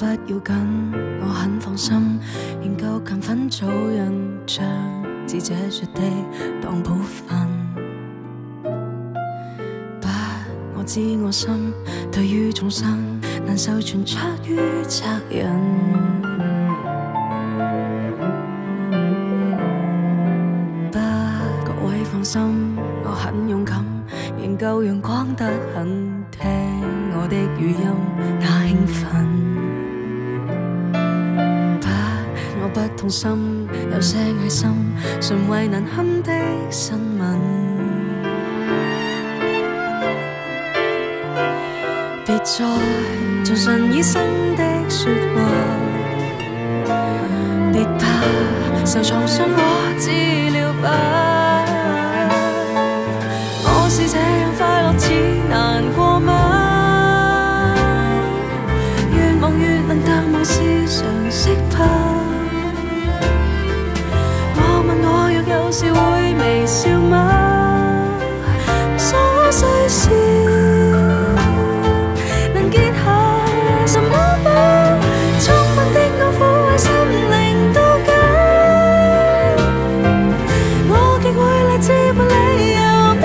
不要紧，我很放心，仍究勤奋做人，像自者说的当补份。不，我知我心，对于众生，难受全出于责任。不，各位放心，我很勇敢，仍究阳光得很，听我的语音，那兴奋。不痛心，有些爱心，纯为难堪的新闻。别再做信医生的说话，别怕受创伤我治疗吧。我是这样。是会微笑吗？所需笑，能结下什么宝？充满的我抚慰心灵到家，我极会励志，没理由悲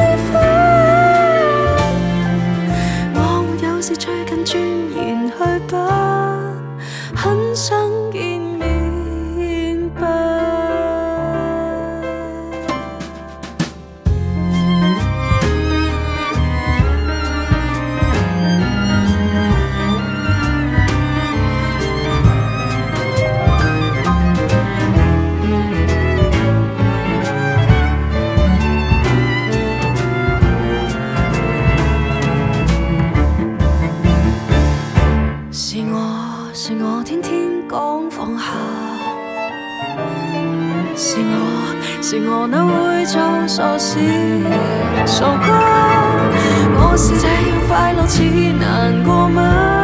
欢。我没有事，最近钻研去补。我，是我天天讲放下，是我，是我那会做傻事，傻瓜。我是这样快乐，似难过吗？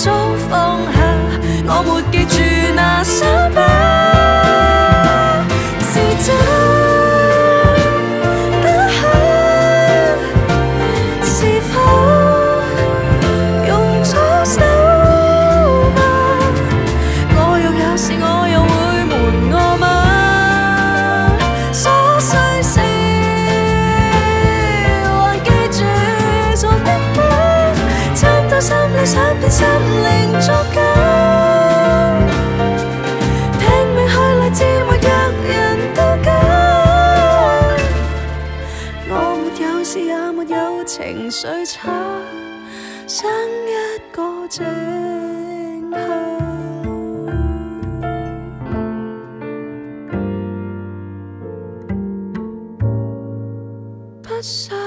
早放下，我沒記住那手筆，是真。还记住，藏的满，浸到心里，想遍心灵，作茧，拼命去励志，没让人都敢。我没有事，也没有情绪差，想一个字。so